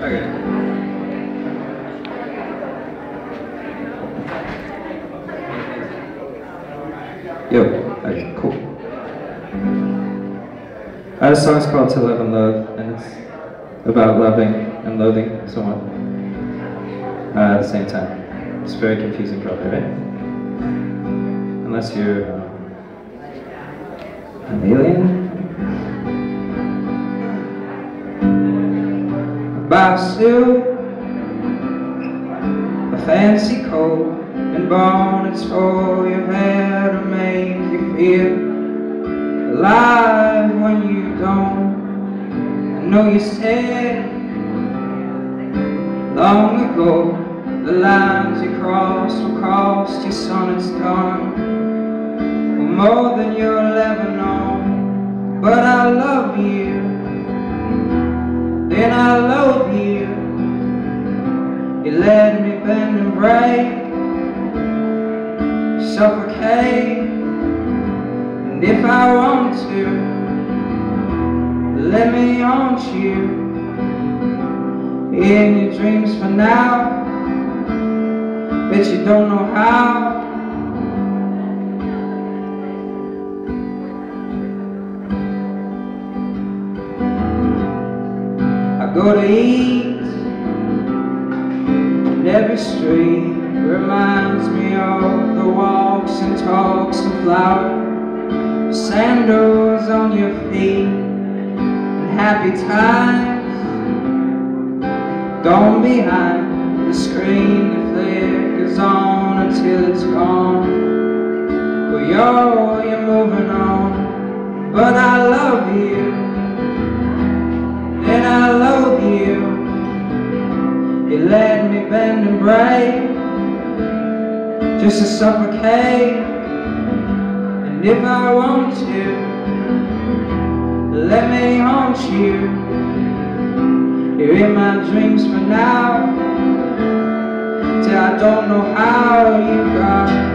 Okay. Yo, okay, cool. a song song's called To Love and Loathe, and it's about loving and loathing someone uh, at the same time. It's very confusing probably, right? Eh? Unless you're um, an alien? Buy silk, a fancy coat, and bonnets for your hair to make you feel alive when you don't. I know you said long ago the lines you crossed will cost your son it's done. More than you'll ever know. But I love you, then I love you. You let me bend and break, suffocate. And if I want to, let me haunt you in your dreams for now. but you don't know how. Go to eat, and every street reminds me of the walks and talks and flowers sandals on your feet. And happy times gone behind the screen. That flickers on until it's gone. Well you're moving on but I love you break just to suffocate. And if I want to, let me haunt you. You're in my dreams for now Till I don't know how you got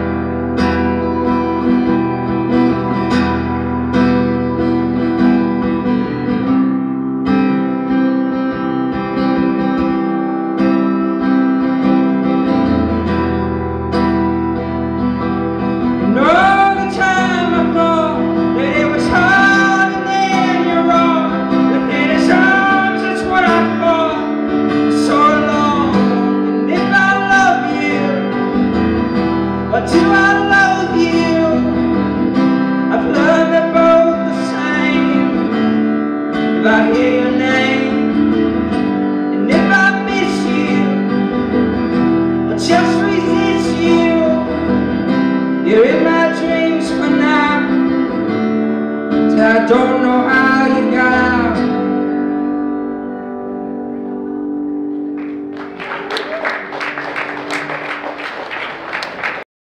don't know how you got